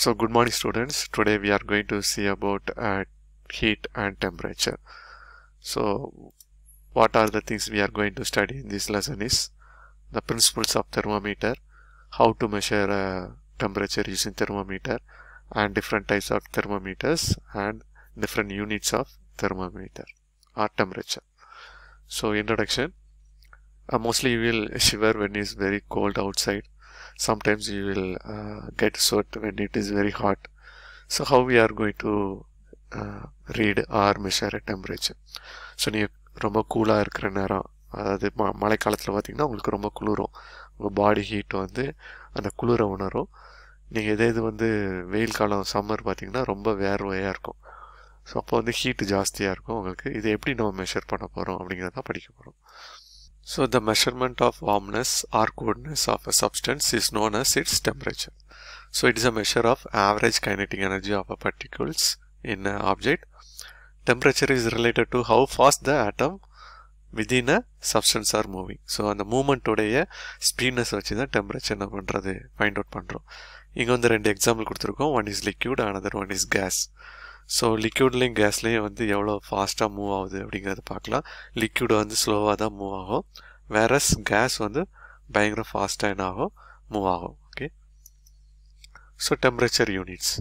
So good morning students. Today we are going to see about uh, heat and temperature. So what are the things we are going to study in this lesson is the principles of thermometer, how to measure uh, temperature using thermometer and different types of thermometers and different units of thermometer or temperature. So introduction, uh, mostly you will shiver when it's very cold outside sometimes you will uh, get sweat when it is very hot. So how we are going to uh, read or measure a temperature? So நீங்கள் ரொம்ப கூலாக இருக்கிற நேரம் அதாவது ம மழைக்காலத்தில் பார்த்தீங்கன்னா உங்களுக்கு ரொம்ப குளிரும். உங்கள் பாடி ஹீட் வந்து அந்த குளிரை உணரும். நீங்கள் எதே இது வந்து வெயில் காலம் சம்மர் பார்த்தீங்கன்னா ரொம்ப வேர்வையாக இருக்கும். ஸோ அப்போ வந்து ஹீட்டு ஜாஸ்தியாக இருக்கும் உங்களுக்கு. இதை எப்படி நம்ம மெஷர் பண்ண போகிறோம் அப்படிங்கிறத படிக்க போகிறோம் So the measurement of warmness or coldness of a substance is known as its temperature. So it is a measure of average kinetic energy of a particles in an object. Temperature is related to how fast the atom within a substance are moving. So அந்த மூமெண்ட்டோடைய ஸ்பீட்னஸ் வச்சு தான் temperature என்ன பண்ணுறது find out பண்ணுறோம் இங்கே வந்து ரெண்டு example கொடுத்துருக்கோம் one is liquid another one is gas so லிக்யூட்லேயும் கேஸ்லேயும் வந்து எவ்வளோ ஃபாஸ்ட்டாக மூவ் ஆகுது அப்படிங்கிறத பார்க்கலாம். லிக்யூடு வந்து ஸ்லோவாக தான் மூவ் ஆகும். வேரஸ் கேஸ் வந்து பயங்கர ஃபாஸ்ட்டாக என்ன ஆகும்? மூவ் ஆகும். Okay so temperature units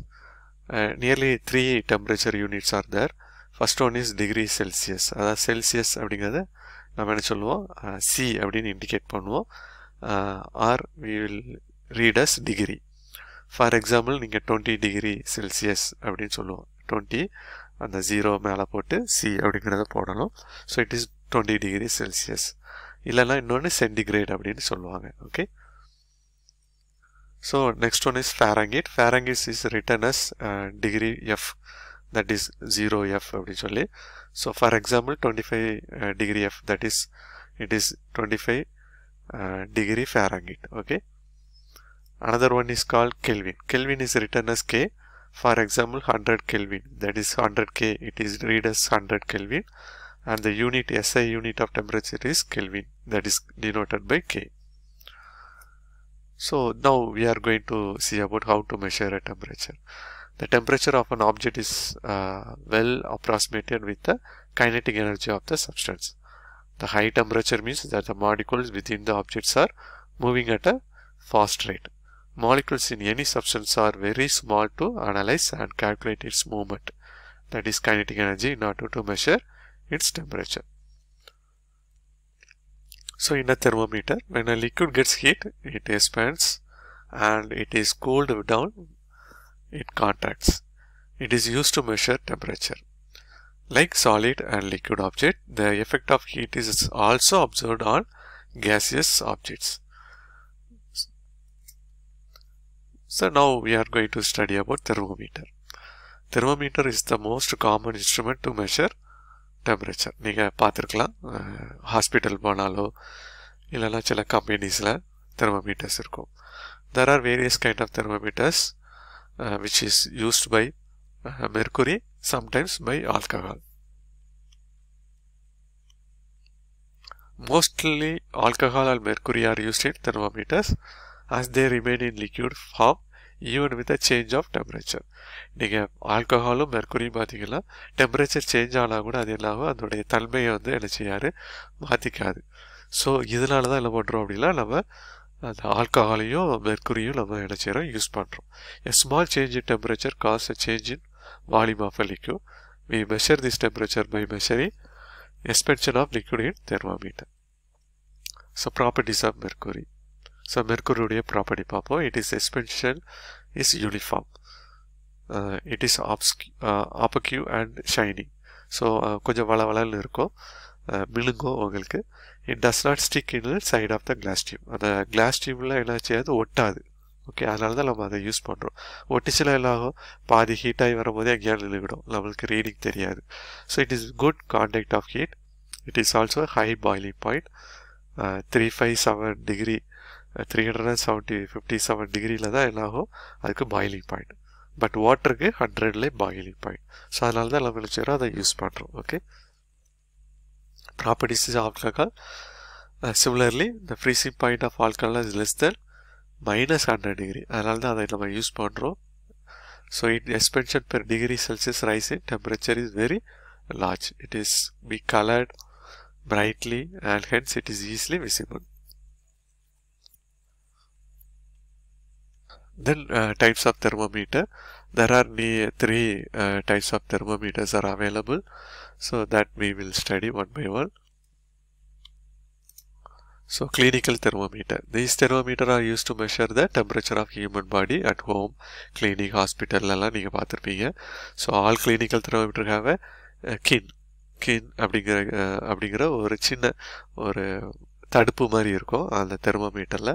nearly three temperature units are there first one is degree Celsius அதாவது செல்சியஸ் அப்படிங்கிறத நம்ம என்ன சொல்லுவோம்? Uh, சி அப்படின்னு இண்டிகேட் பண்ணுவோம். Are we will read as degree for example நீங்கள் டுவெண்ட்டி டிகிரி செல்சியஸ் அப்படின்னு சொல்லுவோம். டுவெண்ட்டி அந்த ஜீரோ மேலே போட்டு சி அப்படிங்கிறத போடணும். So it is twenty degree Celsius இல்லைன்னா இன்னொன்று சென்டிகிரேட் அப்படின்னு சொல்லுவாங்க. Okay so next one is Fahrenheit Fahrenheit is written as degree F that is zero F அப்படின்னு சொல்லி. So for example twenty five degree F that is it is twenty five degree Fahrenheit okay another one is called kelvin. Kelvin is written as k. for example 100 kelvin. That is 100 k it is read as 100 kelvin. And the unit SI unit of temperature is kelvin. That is denoted by k. So now we are going to see about how to measure a temperature. The temperature of an object is uh, well approximated with the kinetic energy of the substance. The high temperature means that the molecules within the objects are moving at a fast rate molecules in any substance are very small to analyze and calculate its movement. That is kinetic energy in order to measure its temperature. So in a thermometer when a liquid gets heat it expands and it is cooled down it contracts it is used to measure temperature. Like solid and liquid object the effect of heat is also observed on gaseous objects So now we are going to study about thermometer. Thermometer is the most common instrument to measure temperature. நீங்கள் பார்த்துருக்கலாம் hospital போனாலோ இல்லைனா சில கம்பெனிஸில் thermometers இருக்கும் there are various kind of thermometers which is used by mercury sometimes by alcohol Mostly alcohol or mercury are used in thermometers as they remain in liquid form even with a change of temperature நீங்கள் ஆல்கஹாலும் மெர்குரியும் பார்த்தீங்கன்னா temperature change ஆனால் கூட அது இல்லாமல் அதனுடைய தன்மையை வந்து என்ன செய்யாது? மாற்றிக்காது ஸோ இதனால தான் என்ன பண்ணுறோம் அப்படின்னா நம்ம அந்த ஆல்கஹாலையும் மெர்குரியும் நம்ம என்ன செய்கிறோம் யூஸ் பண்ணுறோம் a small change in temperature cause a change in volume of a liquid we measure this temperature by measuring expansion of liquid in thermometer so properties of mercury so மெர்குரியுடைய property பார்ப்போம். It is expansion is uniform it is ஆப்ஸ்க் opaque and shining so கொஞ்சம் வள வளன்னு இருக்கும் uh, மிழுங்கும் உங்களுக்கு. It does not stick inside of the glass tube அந்த glass டியூப்லாம் என்ன செய்யாது? ஒட்டாது. ஓகே அதனால தான் நம்ம அதை யூஸ் பண்ணுறோம் ஒட்டிச்சில் என்ன ஆகும்? பாதி ஹீட்டாகி வரும்போதே எங்கேயாவது நின்றுவிடும் நம்மளுக்கு ரீடிங் தெரியாது. So it is good contact of heat it is also high boiling point three five seven degree three hundred and seventy fifty seven டிகிரியில் தான் என்ன அதுக்கு பாயிலிங் பாயிண்ட் பட் வாட்டருக்கு ஹண்ட்ரட்லேயே பாயிலிங் பாயிண்ட் ஸோ அதனால தான் எல்லாம் நினச்சிக்கிறோம் அதை யூஸ் பண்ணுறோம் okay properties of alcohol. Uh, similarly, the point of of is is less than minus 100 அதனால தான் அதை நம்ம யூஸ் பண்ணுறோம் so it expansion per degree Celsius rise temperature is very large it is be coloured brightly and hence it is easily visible Then uh, types of thermometer. There are three uh, types of thermometers are available. So that we will study one by one. So clinical thermometer. These thermometer are used to measure the temperature of human body at home, clinic, hospital எல்லாம் நீங்க பார்த்திருப்பீங்க. So all clinical thermometer have a, a kin. கின் அப்படிங்கிற அப்படிங்கிற ஒரு சின்ன ஒரு தடுப்பு மாதிரி இருக்கும் அந்த தெர்மோமீட்டரில்.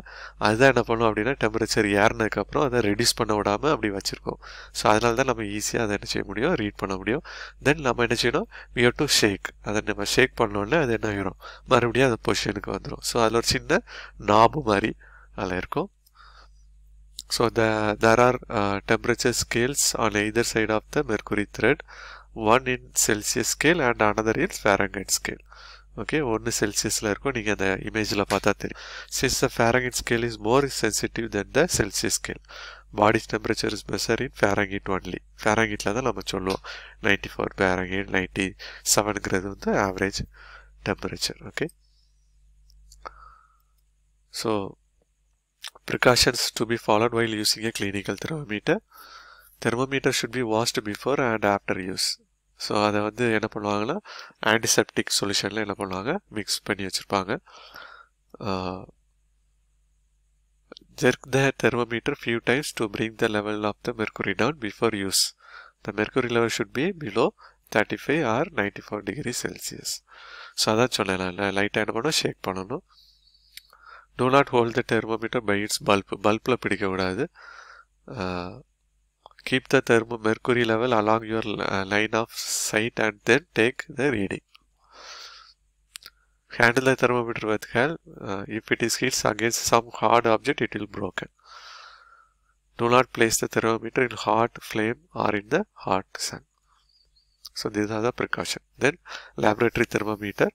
அதுதான் என்ன பண்ணும் அப்படின்னா டெம்பரேச்சர் ஏறினதுக்கப்புறம் அதை ரெடியூஸ் பண்ண விடாமல் அப்படி வச்சுருக்கோம். ஸோ அதனால தான் நம்ம ஈஸியாக அதை என்ன செய்ய முடியும்? ரீட் பண்ண முடியும். தென் நம்ம என்ன செய்யணும்? வி ஹவ் டு ஷேக் அதை நம்ம ஷேக் பண்ணோடனே அது என்ன ஆகிரும் மறுபடியும் அந்த பொசிஷனுக்கு வந்துடும் ஸோ அதில் ஒரு சின்ன நாபு மாதிரி அதில் இருக்கும். So the there are temperature scales on either side of the mercury thread one in Celsius scale and another in Fahrenheit scale okay ஒன்று செல்சியஸில் இருக்கும் நீங்கள் அந்த இமேஜில் பார்த்தா தெரியும் since the Fahrenheit scale is more sensitive then the Celsius scale body temperature is measure in Fahrenheit only ஃபேரங்கிட்டில் தான் நம்ம சொல்லுவோம் நைன்டி ஃபோர் ஃபேரங்கிட் நைன்டி செவனுங்கிறது வந்து average temperature okay so precautions to be followed while using a clinical thermometer thermometer should be washed before and after use So அதை வந்து என்ன பண்ணுவாங்கன்னா antiseptic சொல்யூஷனில் என்ன பண்ணுவாங்க? மிக்ஸ் பண்ணி வச்சுருப்பாங்க. jerk the thermometer few times to bring the level of the mercury down before use. The mercury level should be below 35 or 94 degree Celsius. So அதான் சொன்னேன் லைட்டாக என்ன பண்ணணும்? ஷேக் பண்ணணும். Do not hold the thermometer by its bulb பல்பில் பிடிக்கக்கூடாது. Keep the thermo mercury level along your uh, line of sight and then take the reading. Handle the thermometer with help. Uh, if it is hits against some hard object, it will broken. Do not place the thermometer in hot flame or in the hot sun. So these are the precaution. Then laboratory thermometer.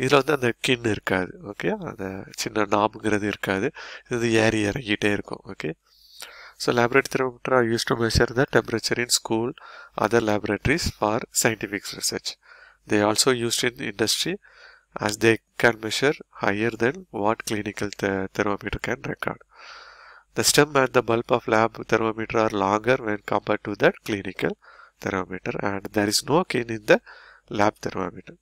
இதில் வந்து அந்த கின் இருக்காது okay அந்த சின்ன நாபுங்கிறது இருக்காது இது ஏறி இறங்கிட்டே இருக்கும் okay So laboratory thermometer are used to measure the temperature in school, other laboratories for scientific research. They also used in industry as they can measure higher than what clinical th thermometer can record. The stem and the bulb of lab thermometer are longer when compared to that clinical thermometer and there is no kin in the lab thermometer.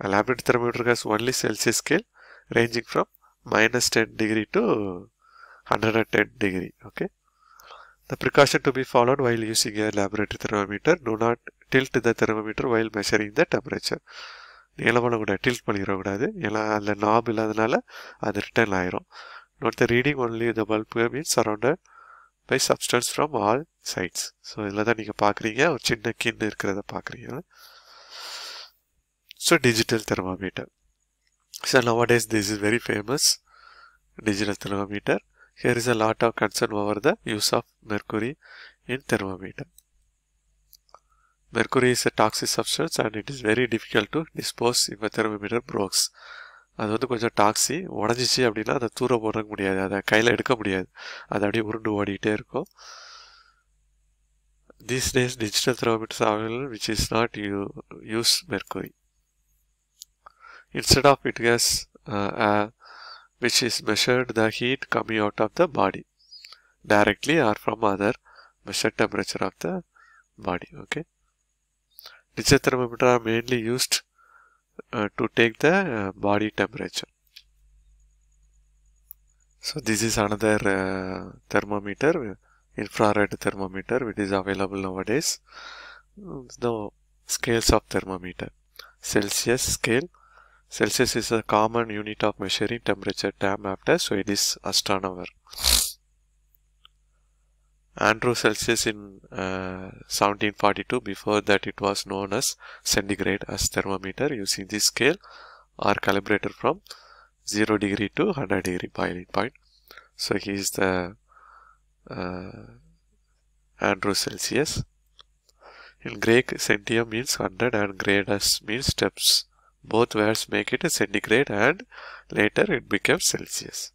A laboratory thermometer has only Celsius scale ranging from minus 10 degree to 110 degree okay? The precaution to be followed while using a laboratory thermometer do not tilt the thermometer while measuring the temperature. நீளமான கூட tilt பண்ணிடக்கூடாது ஏன்னா அதில் நாப் இல்லாதனால அது return ஆயிரும். Note the reading only the bulb means surrounded by substance from all sides so இதில் தான் நீங்கள் பார்க்குறீங்க ஒரு சின்ன கின்னு இருக்கிறத பார்க்குறீங்க so digital thermometer so nowadays this is very famous digital thermometer. Here is a lot of concern over the use of mercury in thermometer. Mercury is a toxic substance and it is very difficult to dispose if a thermometer breaks. அது வந்து கொஞ்சம் taxi உடஞ்சிச்சு அப்படின்னா அதை தூர போட முடியாது அதை கையில் எடுக்க முடியாது அது அப்படியே உருண்டு ஓடிக்கிட்டே இருக்கும் these days digital thermometers are available which is not you use mercury. Instead of it has uh, uh, which is measured the heat coming out of the body. Directly or from other measured temperature of the body okay? Digital thermometer are mainly used uh, to take the uh, body temperature. So this is another uh, thermometer infrared thermometer which is available nowadays. The scales of thermometer. Celsius scale Celsius is a common unit of measuring temperature term after Swedish astronomer. Andrew Celsius in uh, 1742, before that it was known as centigrade as thermometer using this scale are calibrated from 0 degree to 100 degree boiling point. So he is the uh, Andrew Celsius. In Greek, centium means 100 and grade as means steps. Both words make it a centigrade and later it becomes Celsius.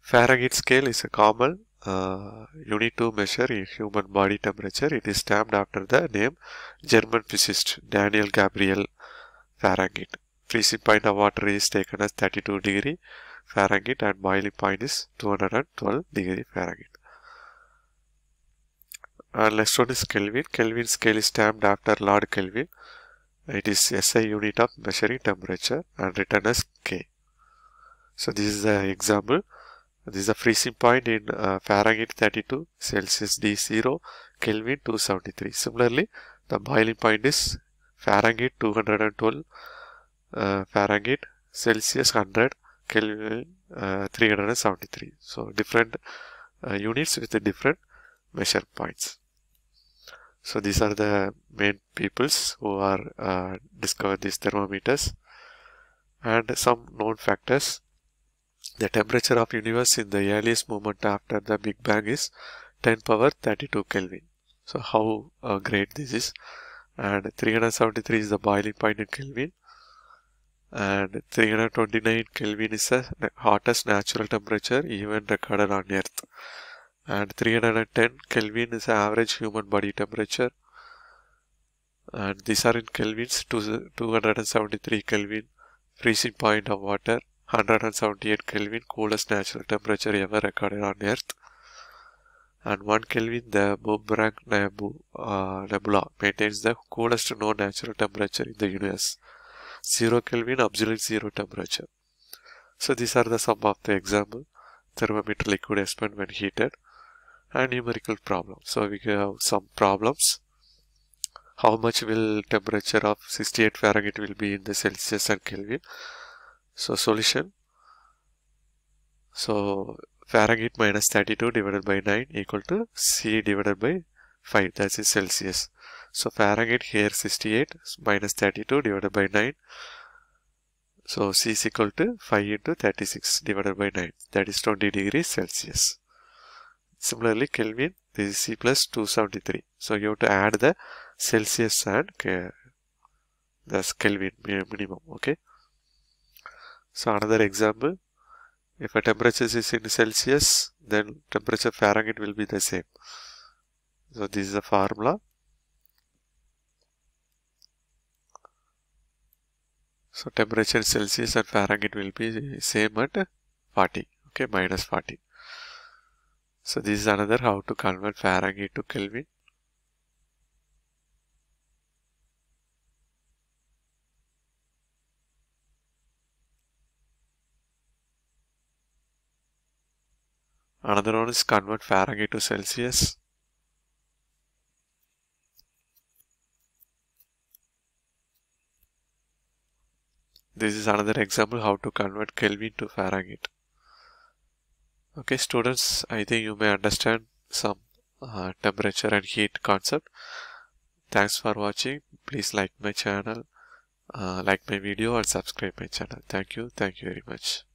Fahrenheit scale is a common uh, unit to measure human body temperature. It is named after the name German physicist Daniel Gabriel Fahrenheit. Freezing point of water is taken as 32 degree Fahrenheit and boiling point is 212 degree Fahrenheit. And next one is Kelvin. Kelvin scale is named after Lord Kelvin. It is SI unit of measuring temperature and written as K. So this is the example. This is the freezing point in uh, Fahrenheit 32, Celsius D0, Kelvin 273. Similarly, the boiling point is Fahrenheit 212, uh, Fahrenheit, Celsius 100, Kelvin uh, 373. So different uh, units with different measure points. So these are the main peoples who are uh, discovered these thermometers and some known factors. The temperature of universe in the earliest moment after the Big Bang is 10 power 32 Kelvin. So how uh, great this is and 373 is the boiling point in Kelvin and 329 Kelvin is the hottest natural temperature even recorded on earth and 310 Kelvin is average human body temperature. And these are in Kelvins 273 Kelvin freezing point of water 178 Kelvin coolest natural temperature ever recorded on earth. And 1 Kelvin the Boomerang uh, Nebula maintains the coolest known natural temperature in the universe. 0 Kelvin absolute zero temperature. So these are the some of the example. Thermometer liquid expand when heated and numerical problem. So we have some problems. How much will temperature of 68 Fahrenheit will be in the Celsius and Kelvin? So solution. So Fahrenheit minus 32 divided by 9 equal to C divided by 5 that is Celsius. So Fahrenheit here 68 minus 32 divided by 9. So C is equal to 5 into 36 divided by 9 that is 20 degrees Celsius. Similarly Kelvin this is C plus 273. So you have to add the Celsius and the Kelvin minimum okay. So another example if a temperature is in Celsius then temperature Fahrenheit will be the same. So this is the formula So temperature Celsius and Fahrenheit will be same at 40, okay, minus 40. So this is another how to convert Fahrenheit to Kelvin. Another one is convert Fahrenheit to Celsius. This is another example how to convert Kelvin to Fahrenheit. Okay students, I think you may understand some uh, temperature and heat concept. Thanks for watching. Please like my channel, uh, like my video and subscribe my channel. Thank you. Thank you very much.